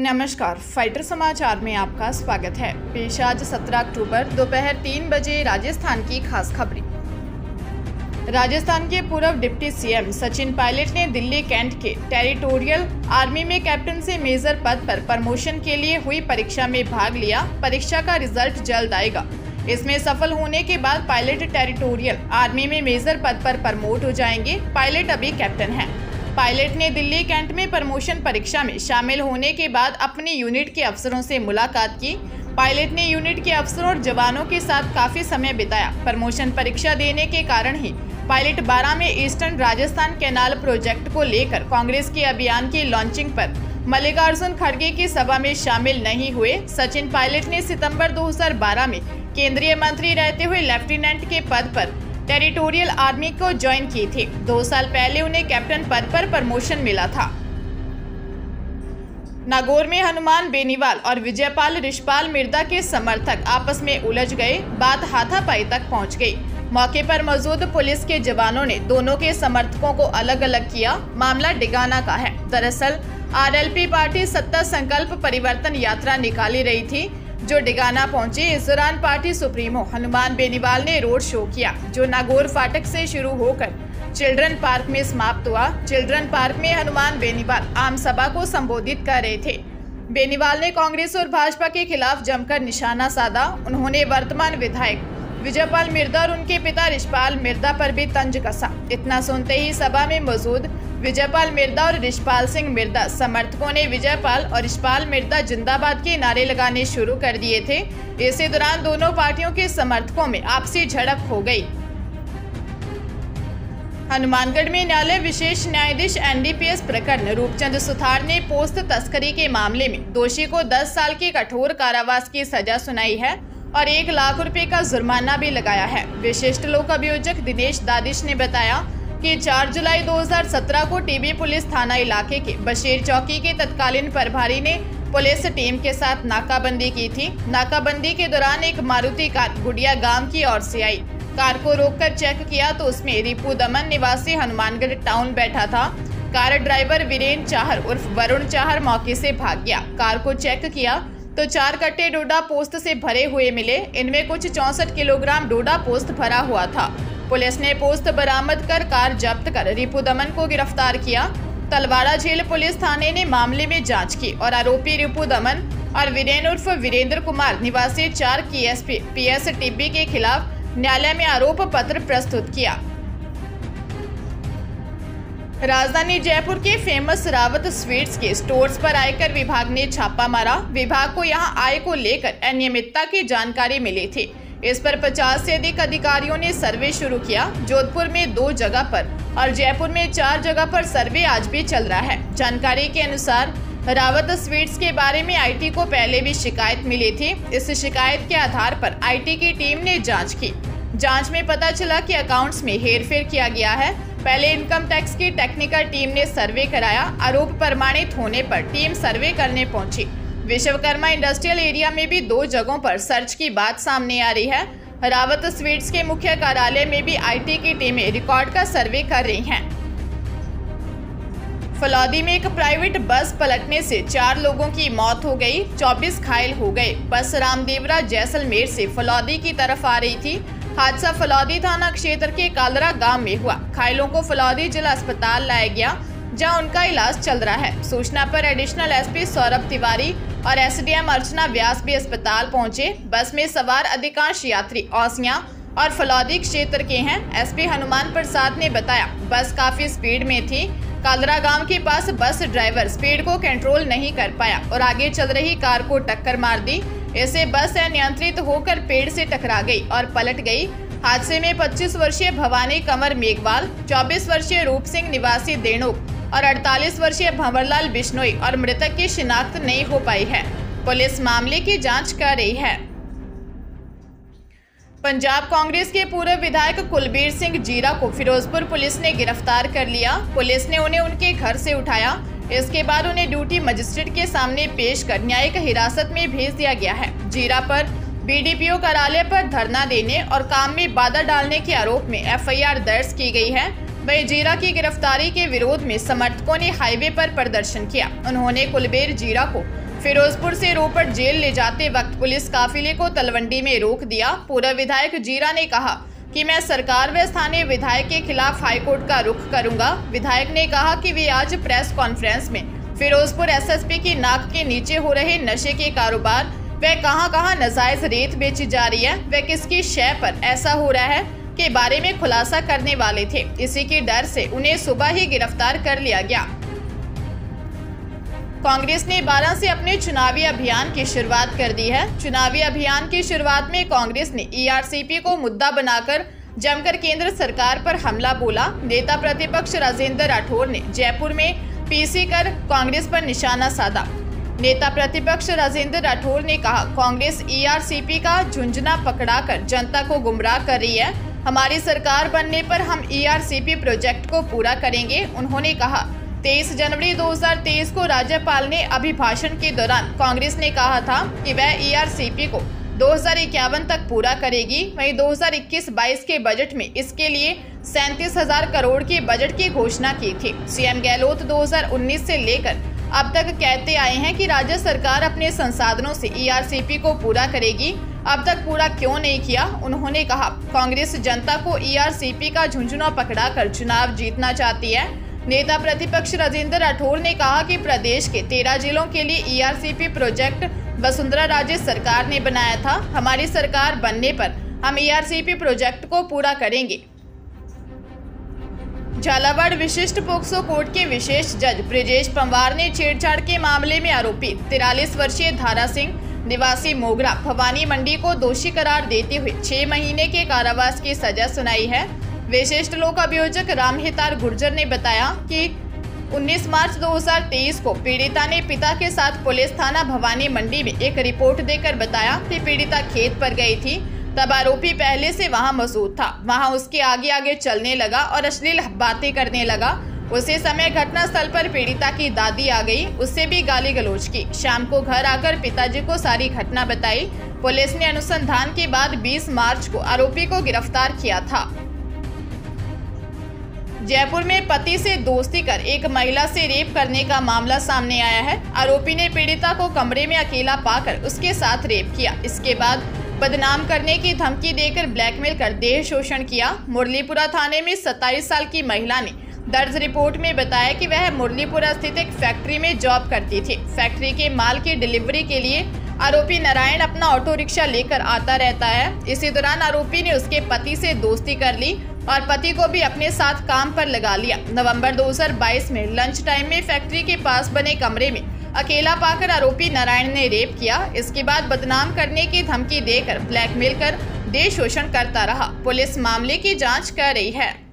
नमस्कार, फाइटर समाचार में आपका स्वागत है। पेश आज 17 अक्टूबर, दोपहर तीन बजे राजस्थान की खास खबरें। राजस्थान के पूर्व डिप्टी सीएम सचिन पायलट ने दिल्ली कैंट के टेरिटोरियल आर्मी में कैप्टन से मेजर पद पर प्रमोशन के लिए हुई परीक्षा में भाग लिया। परीक्षा का रिज़ल्ट जल्द आएगा। इसमें सफल होने के बाद पायलट टेरिटोरियल आर्मी में मेजर पद पर प्रमोट हो जाएँगे। पायलट अभी कैप्टन हैं। पायलट ने दिल्ली कैंट में प्रमोशन परीक्षा में शामिल होने के बाद अपनी यूनिट के अफसरों से मुलाकात की। पायलट ने यूनिट के अफसरों और जवानों के साथ काफ़ी समय बिताया। प्रमोशन परीक्षा देने के कारण ही पायलट बारह में ईस्टर्न राजस्थान कैनाल प्रोजेक्ट को लेकर कांग्रेस के अभियान की लॉन्चिंग पर मल्लिकार्जुन खड़गे की सभा में शामिल नहीं हुए। सचिन पायलट ने सितंबर 2012 में केंद्रीय मंत्री रहते हुए लेफ्टिनेंट के पद पर टेरिटोरियल आर्मी को ज्वाइन की थी। दो साल पहले उन्हें कैप्टन पद पर प्रमोशन मिला था। नागौर में हनुमान बेनीवाल और विजयपाल रिशपाल मिर्दा के समर्थक आपस में उलझ गए, बात हाथापाई तक पहुँच गई। मौके पर मौजूद पुलिस के जवानों ने दोनों के समर्थकों को अलग अलग किया। मामला डिगाना का है। दरअसल, आरएलपी पार्टी सत्ता संकल्प परिवर्तन यात्रा निकाली रही थी। जो डिगाना पहुँचे, इस दौरान पार्टी सुप्रीमो हनुमान बेनीवाल ने रोड शो किया, जो नागौर फाटक से शुरू होकर चिल्ड्रन पार्क में समाप्त हुआ। चिल्ड्रन पार्क में हनुमान बेनीवाल आम सभा को संबोधित कर रहे थे। बेनीवाल ने कांग्रेस और भाजपा के खिलाफ जमकर निशाना साधा। उन्होंने वर्तमान विधायक विजयपाल मिर्दा और उनके पिता रिशपाल मिर्दा पर भी तंज कसा। इतना सुनते ही सभा में मौजूद विजयपाल मिर्दा और रिशपाल सिंह मिर्दा। समर्थकों ने विजयपाल और रिशपाल मिर्दा जिंदाबाद के नारे लगाने शुरू कर दिए थे। इसी दौरान दोनों पार्टियों के समर्थकों में आपसी झड़प हो गई। हनुमानगढ़ में न्यायालय विशेष न्यायाधीश एनडीपीएस प्रकरण, रूपचंद सुथार ने पोस्ट तस्करी के मामले में दोषी को 10 साल के कठोर कारावास की सजा सुनाई है और एक लाख रुपए का जुर्माना भी लगाया है। विशिष्ट लोक अभियोजक दिनेश दादिश ने बताया कि 4 जुलाई 2017 को टीबी पुलिस थाना इलाके के बशीर चौकी के तत्कालीन प्रभारी ने पुलिस टीम के साथ नाकाबंदी की थी। नाकाबंदी के दौरान एक मारुति कार गुडिया गाँव की ओर से आई। कार को रोककर चेक किया तो उसमें रिपू दमन निवासी हनुमानगढ़ टाउन बैठा था। कार ड्राइवर वीरेन चाहर उर्फ़ वरुण चाहर मौके से भाग गया। कार को चेक किया तो चार कट्टे डोडा पोस्त से भरे हुए मिले। इनमें कुछ चौसठ किलोग्राम डोडा पोस्त भरा हुआ था। पुलिस ने पोस्त बरामद कर कार जब्त कर रिपू दमन को गिरफ़्तार किया। तलवाड़ा झील पुलिस थाने ने मामले में जाँच की और आरोपी रिपू दमन और वीरेन उर्फ़ वीरेंद्र कुमार, निवासी चार की एस पी एस टिब्बी के खिलाफ न्यायालय में आरोप पत्र प्रस्तुत किया। राजधानी जयपुर के फ़ेमस रावत स्वीट्स के स्टोर्स पर आयकर विभाग ने छापा मारा। विभाग को यहाँ आय को लेकर अनियमितता की जानकारी मिली थी। इस पर 50 से अधिक अधिकारियों ने सर्वे शुरू किया। जोधपुर में दो जगह पर और जयपुर में चार जगह पर सर्वे आज भी चल रहा है। जानकारी के अनुसार रावत स्वीट्स के बारे में आईटी को पहले भी शिकायत मिली थी। इस शिकायत के आधार पर आईटी की टीम ने जाँच की। जाँच में पता चला कि अकाउंट्स में हेरफेर किया गया है। पहले इनकम टैक्स की टेक्निकल टीम ने सर्वे कराया। आरोप प्रमाणित होने पर टीम सर्वे करने पहुँची। विश्वकर्मा इंडस्ट्रियल एरिया में भी दो जगहों पर सर्च की बात सामने आ रही है। रावत स्वीट्स के मुख्य कार्यालय में भी आईटी की टीमें रिकॉर्ड का सर्वे कर रही हैं। फलौदी में एक प्राइवेट बस पलटने से चार लोगों की मौत हो गई 24 घायल हो गए। बस रामदेवरा जैसलमेर से फलौदी की तरफ़ आ रही थी। हादसा फलौदी थाना क्षेत्र के कालरा गाँव में हुआ। घायलों को फलौदी जिला अस्पताल लाया गया। जहाँ उनका इलाज चल रहा है। सूचना पर एडिशनल एसपी सौरभ तिवारी और एसडीएम अर्चना व्यास भी अस्पताल पहुँचे। बस में सवार अधिकांश यात्री औसिया और फलौदी क्षेत्र के हैं। एसपी हनुमान प्रसाद ने बताया, बस काफ़ी स्पीड में थी। कालरा गाँव के पास बस ड्राइवर स्पीड को कंट्रोल नहीं कर पाया और आगे चल रही कार को टक्कर मार दी। ऐसे बस अनियंत्रित होकर पेड़ से टकरा गई और पलट गई। हादसे में 25 वर्षीय भवानी कंवर मेघवाल 24 वर्षीय रूप सिंह निवासी देणुक और 48 वर्षीय भंवरलाल बिश्नोई और मृतक की शिनाख्त नहीं हो पाई है। पुलिस मामले की जाँच कर रही है। पंजाब कांग्रेस के पूर्व विधायक कुलबीर सिंह जीरा को फिरोजपुर पुलिस ने गिरफ़्तार कर लिया। पुलिस ने उन्हें उनके घर से उठाया। इसके बाद उन्हें ड्यूटी मजिस्ट्रेट के सामने पेश कर न्यायिक हिरासत में भेज दिया गया है। जीरा पर बीडीपीओ कार्यालय पर धरना देने और काम में बाधा डालने के आरोप में एफआईआर दर्ज की गई है। वही जीरा की गिरफ्तारी के विरोध में समर्थकों ने हाईवे पर प्रदर्शन किया। उन्होंने कुलबेर जीरा को फिरोजपुर से रोपड़ जेल ले जाते वक्त पुलिस काफिले को तलवंडी में रोक दिया। पूर्व विधायक जीरा ने कहा कि मैं सरकार व स्थानीय विधायक के खिलाफ हाईकोर्ट का रुख करूँगा। विधायक ने कहा कि वे आज प्रेस कॉन्फ्रेंस में फिरोजपुर एसएसपी की नाक के नीचे हो रहे नशे के कारोबार वह कहाँ कहाँ नजायज रेत बेची जा रही है वह किसकी शय पर ऐसा हो रहा है के बारे में खुलासा करने वाले थे। इसी के डर से उन्हें सुबह ही गिरफ़्तार कर लिया गया। कांग्रेस ने 12 से अपने चुनावी अभियान की शुरुआत कर दी है। चुनावी अभियान की शुरुआत में कांग्रेस ने ईआरसीपी को मुद्दा बनाकर जमकर केंद्र सरकार पर हमला बोला। नेता प्रतिपक्ष राजेंद्र राठौर ने जयपुर में पीसी कर कांग्रेस पर निशाना साधा। नेता प्रतिपक्ष राजेंद्र राठौर ने कहा, कांग्रेस ईआरसीपी का झुंझुना पकड़ाकर जनता को गुमराह कर रही है। हमारी सरकार बनने पर हम ईआरसीपी प्रोजेक्ट को पूरा करेंगे, उन्होंने कहा। 23 जनवरी 2023 को राज्यपाल ने अभिभाषण के दौरान कांग्रेस ने कहा था कि वह ईआरसीपी को दो हज़ार इक्यावन तक पूरा करेगी। वहीं 2021-22 के बजट में इसके लिए सैंतीस हज़ार करोड़ के बजट की घोषणा की थी। सीएम गहलोत 2019 से लेकर अब तक कहते आए हैं कि राज्य सरकार अपने संसाधनों से ईआरसीपी को पूरा करेगी। अब तक पूरा क्यों नहीं किया? उन्होंने कहा, कांग्रेस जनता को ईआरसीपी का झुंझुना पकड़ा कर चुनाव जीतना चाहती है। नेता प्रतिपक्ष राजेंद्र राठौर ने कहा कि प्रदेश के तेरह जिलों के लिए ईआरसीपी प्रोजेक्ट वसुंधरा राजे सरकार ने बनाया था। हमारी सरकार बनने पर हम ईआरसीपी प्रोजेक्ट को पूरा करेंगे। झालावाड़ विशिष्ट पोक्सो कोर्ट के विशेष जज ब्रिजेश पंवार ने छेड़छाड़ के मामले में आरोपी तिरालीस वर्षीय धारा सिंह निवासी मोगरा भवानी मंडी को दोषी करार देते हुए छह महीने के कारावास की सजा सुनाई है। विशिष्ट लोक अभियोजक रामहितार गुर्जर ने बताया कि 19 मार्च 2023 को पीड़िता ने पिता के साथ पुलिस थाना भवानी मंडी में एक रिपोर्ट देकर बताया कि पीड़िता खेत पर गई थी। तब आरोपी पहले से वहाँ मौजूद था। वहाँ उसके आगे आगे चलने लगा और अश्लील बातें करने लगा। उसी समय घटना स्थल पर पीड़िता की दादी आ गई। उससे भी गाली गलोच की। शाम को घर आकर पिताजी को सारी घटना बताई। पुलिस ने अनुसंधान के बाद 20 मार्च को आरोपी को गिरफ़्तार किया था। जयपुर में पति से दोस्ती कर एक महिला से रेप करने का मामला सामने आया है। आरोपी ने पीड़िता को कमरे में अकेला पाकर उसके साथ रेप किया। इसके बाद बदनाम करने की धमकी देकर ब्लैकमेल कर देह शोषण किया। मुरलीपुरा थाने में 27 साल की महिला ने दर्ज रिपोर्ट में बताया कि वह मुरलीपुरा स्थित एक फैक्ट्री में जॉब करती थी। फैक्ट्री के माल की डिलीवरी के लिए आरोपी नारायण अपना ऑटो रिक्शा लेकर आता रहता है। इसी दौरान आरोपी ने उसके पति से दोस्ती कर ली और पति को भी अपने साथ काम पर लगा लिया। नवंबर 2022 में लंच टाइम में फैक्ट्री के पास बने कमरे में अकेला पाकर आरोपी नारायण ने रेप किया। इसके बाद बदनाम करने की धमकी देकर ब्लैकमेल कर देश शोषण करता रहा। पुलिस मामले की जाँच कर रही है।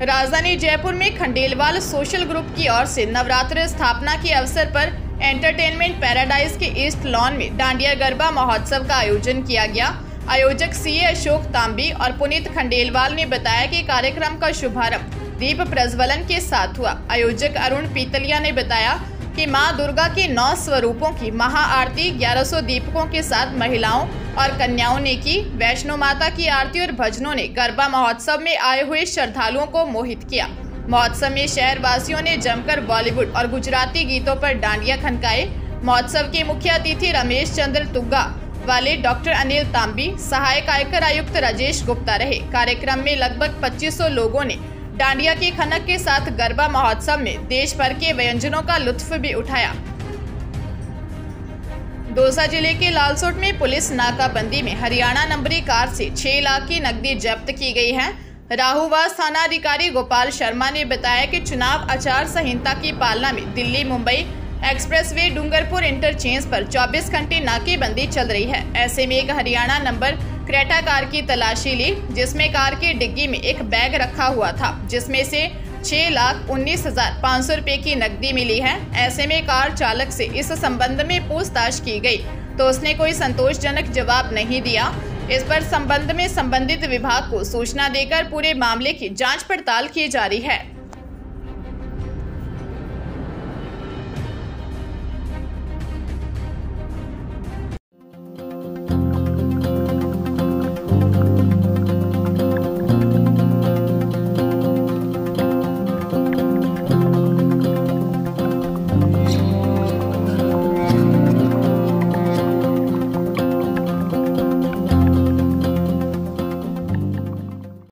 राजधानी जयपुर में खंडेलवाल सोशल ग्रुप की ओर से नवरात्र स्थापना के अवसर पर एंटरटेनमेंट पैराडाइज के ईस्ट लॉन में डांडिया गरबा महोत्सव का आयोजन किया गया। आयोजक सी अशोक तांबी और पुनीत खंडेलवाल ने बताया कि कार्यक्रम का शुभारंभ दीप प्रज्वलन के साथ हुआ। आयोजक अरुण पीतलिया ने बताया कि माँ दुर्गा के नौ स्वरूपों की महाआरती 1100 दीपकों के साथ महिलाओं और कन्याओं ने की। वैष्णो माता की आरती और भजनों ने गरबा महोत्सव में आए हुए श्रद्धालुओं को मोहित किया। महोत्सव में शहर वासियों ने जमकर बॉलीवुड और गुजराती गीतों पर डांडिया खनकाए। महोत्सव के मुख्य अतिथि रमेश चंद्र तुग्गा वाले डॉक्टर अनिल तांबी, सहायक आयकर आयुक्त राजेश गुप्ता रहे। कार्यक्रम में लगभग 2500 लोगों ने डांडिया की खनक के साथ गरबा महोत्सव में देश भर के व्यंजनों का लुत्फ भी उठाया। दौसा ज़िले के लालसोट में पुलिस नाकाबंदी में हरियाणा नंबरी कार से 6 लाख की नकदी जब्त की गई है। राहुवास थाना अधिकारी गोपाल शर्मा ने बताया कि चुनाव आचार संहिता की पालना में दिल्ली, मुंबई एक्सप्रेसवे डूंगरपुर इंटरचेंज पर 24 घंटे नाकेबंदी चल रही है। ऐसे में एक हरियाणा नंबर क्रेटा कार की तलाशी ली, जिसमें कार की डिग्गी में एक बैग रखा हुआ था, जिसमें से छह लाख उन्नीस हज़ार पाँच सौ रुपये की नकदी मिली है। ऐसे में कार चालक से इस संबंध में पूछताछ की गई तो उसने कोई संतोषजनक जवाब नहीं दिया। इस पर संबंध में संबंधित विभाग को सूचना देकर पूरे मामले की जाँच पड़ताल की जा रही है।